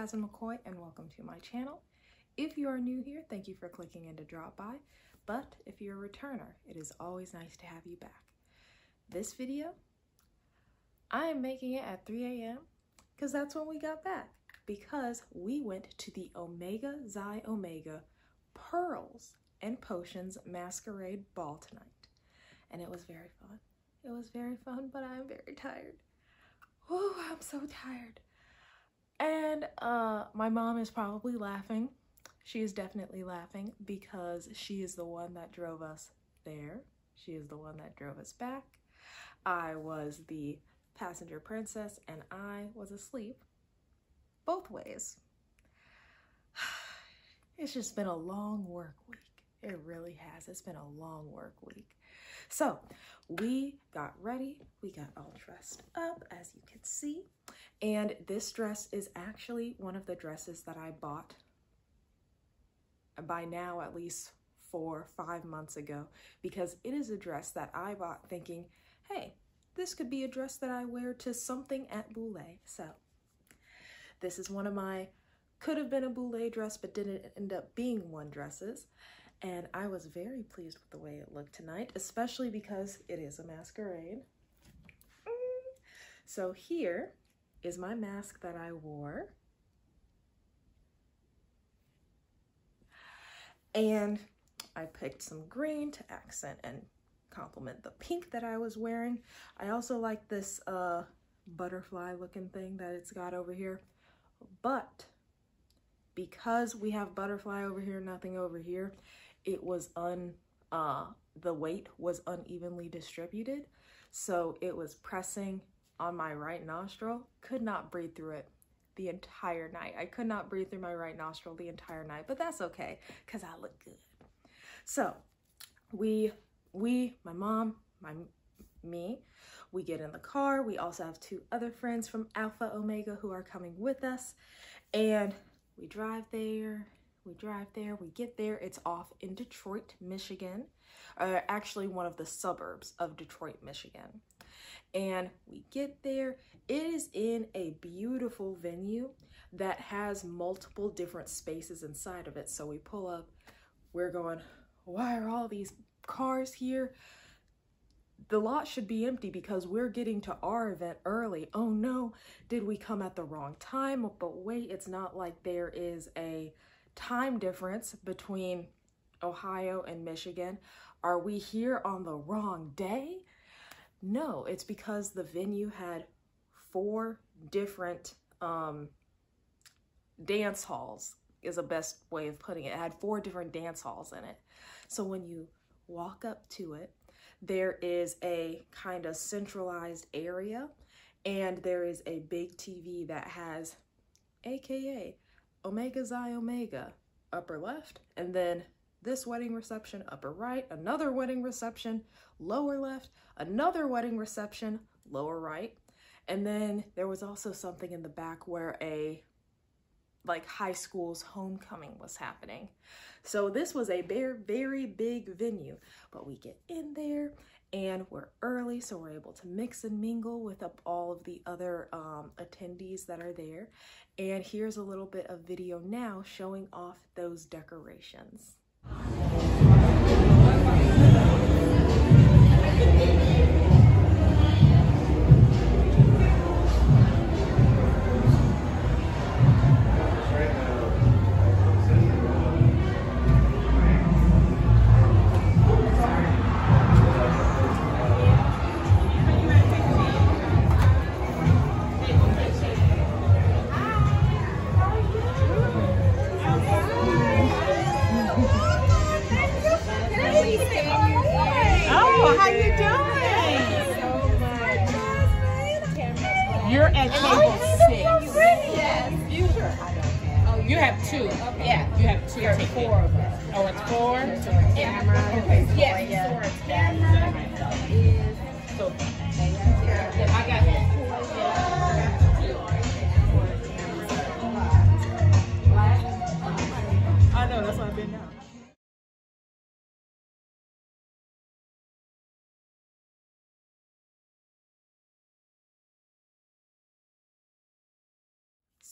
Jasmyne McCoy and welcome to my channel. If you are new here, thank you for clicking in to drop by, but if you're a returner, it is always nice to have you back. This video, I am making it at 3 a.m. because that's when we got back because we went to the Omega Xi Omega Pearls and Potions Masquerade Ball tonight. And it was very fun. It was very fun, but I'm very tired. Oh, I'm so tired. And uh, my mom is probably laughing. She is definitely laughing because she is the one that drove us there. She is the one that drove us back. I was the passenger princess and I was asleep both ways. It's just been a long work week. It really has. It's been a long work week. So we got ready. We got all dressed up, as you can see. And this dress is actually one of the dresses that I bought by now at least four, five months ago, because it is a dress that I bought thinking, hey, this could be a dress that I wear to something at Boulé. So this is one of my could have been a Boulé dress, but didn't end up being one dresses. And I was very pleased with the way it looked tonight, especially because it is a masquerade. So here is my mask that I wore. And I picked some green to accent and complement the pink that I was wearing. I also like this uh, butterfly looking thing that it's got over here. But because we have butterfly over here, nothing over here, it was un, uh, the weight was unevenly distributed. So it was pressing on my right nostril, could not breathe through it the entire night. I could not breathe through my right nostril the entire night, but that's okay because I look good. So we, we, my mom, my me, we get in the car. We also have two other friends from Alpha Omega who are coming with us. And we drive there, we drive there, we get there. It's off in Detroit, Michigan, uh, actually one of the suburbs of Detroit, Michigan. And we get there. It is in a beautiful venue that has multiple different spaces inside of it. So we pull up, we're going, why are all these cars here? the lot should be empty because we're getting to our event early. Oh no, did we come at the wrong time? But wait, it's not like there is a time difference between Ohio and Michigan. Are we here on the wrong day? No, it's because the venue had four different um, dance halls is the best way of putting it. It had four different dance halls in it. So when you walk up to it, there is a kind of centralized area and there is a big TV that has AKA Omega Xi Omega upper left and then this wedding reception upper right, another wedding reception lower left, another wedding reception lower right. And then there was also something in the back where a like high school's homecoming was happening. So this was a very, very big venue, but we get in there and we're early, so we're able to mix and mingle with up all of the other um, attendees that are there. And here's a little bit of video now showing off those decorations. Yes.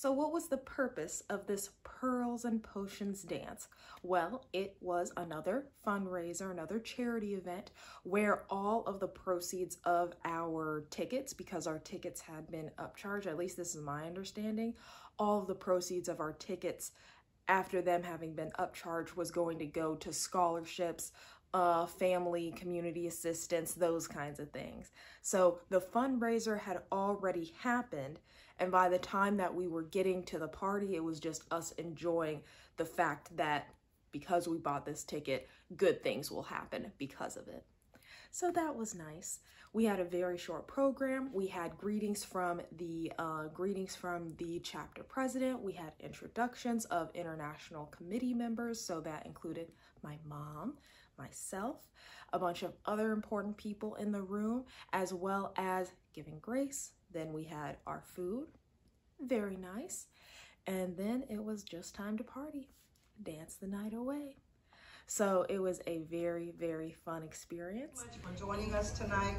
So what was the purpose of this Pearls and Potions dance? Well, it was another fundraiser, another charity event where all of the proceeds of our tickets, because our tickets had been upcharged, at least this is my understanding, all of the proceeds of our tickets after them having been upcharged was going to go to scholarships, uh, family, community assistance, those kinds of things. So the fundraiser had already happened. And by the time that we were getting to the party, it was just us enjoying the fact that because we bought this ticket, good things will happen because of it. So that was nice. We had a very short program. We had greetings from the uh, greetings from the chapter president. We had introductions of international committee members. So that included my mom, myself, a bunch of other important people in the room, as well as giving grace. Then we had our food, very nice. And then it was just time to party, dance the night away. So it was a very, very fun experience. For joining us tonight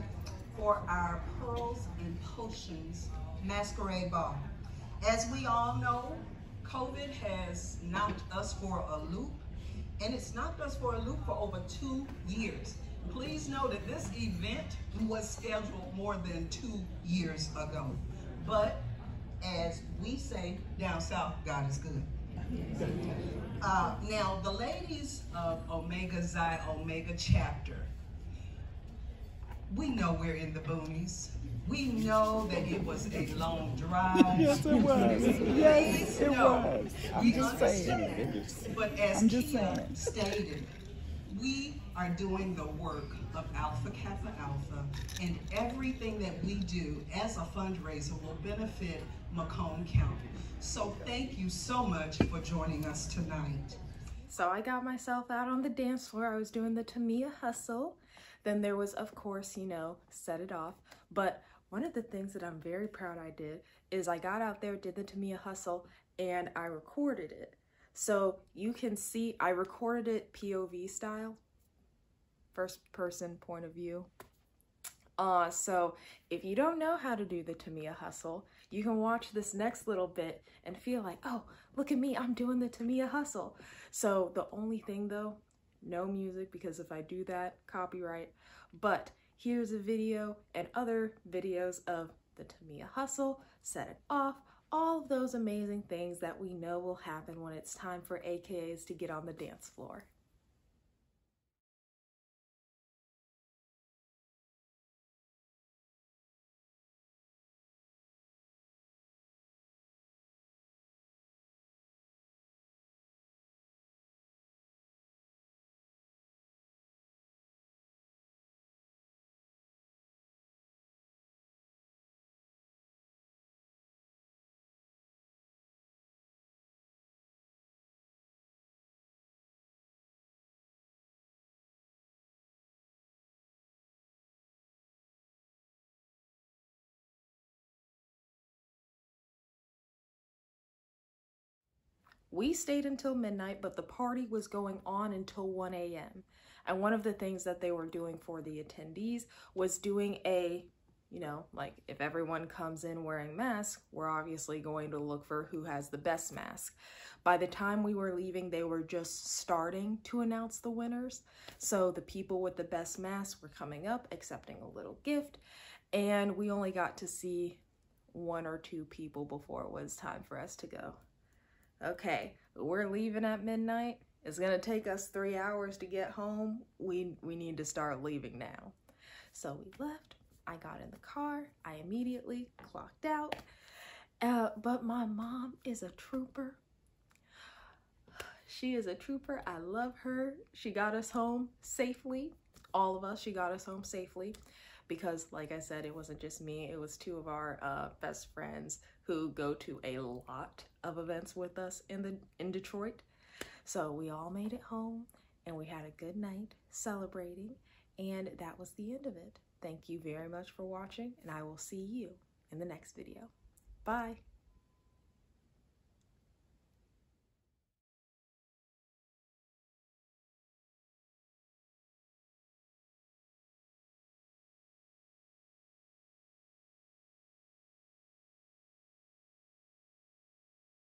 for our Pearls and Potions Masquerade Ball. As we all know, COVID has knocked us for a loop and it's knocked us for a loop for over two years. Please know that this event was scheduled more than two years ago. But as we say down south, God is good. Uh, now, the ladies of Omega Xi Omega chapter, we know we're in the boonies. We know that it was a long drive. yes, it was. Yes, it was. I'm we just understand. saying. But as I'm just Kia saying. stated, we are doing the work of Alpha Kappa Alpha, and everything that we do as a fundraiser will benefit Macomb County. So thank you so much for joining us tonight. So I got myself out on the dance floor. I was doing the Tamia hustle. Then there was, of course, you know, set it off. But one of the things that I'm very proud I did is I got out there, did the Tamia hustle, and I recorded it. So you can see I recorded it POV style, first person point of view. Uh, so if you don't know how to do the Tamia hustle, you can watch this next little bit and feel like, oh, look at me, I'm doing the Tamia hustle. So the only thing though, no music because if I do that, copyright. But here's a video and other videos of the Tamia hustle, set it off, all of those amazing things that we know will happen when it's time for AKAs to get on the dance floor. We stayed until midnight, but the party was going on until 1 a.m. And one of the things that they were doing for the attendees was doing a, you know, like if everyone comes in wearing masks, we're obviously going to look for who has the best mask. By the time we were leaving, they were just starting to announce the winners. So the people with the best masks were coming up, accepting a little gift, and we only got to see one or two people before it was time for us to go okay, we're leaving at midnight. It's gonna take us three hours to get home. We we need to start leaving now. So we left. I got in the car. I immediately clocked out. Uh, but my mom is a trooper. She is a trooper. I love her. She got us home safely. All of us, she got us home safely because like I said, it wasn't just me, it was two of our uh, best friends who go to a lot of events with us in the in Detroit. So we all made it home and we had a good night celebrating and that was the end of it. Thank you very much for watching and I will see you in the next video. Bye.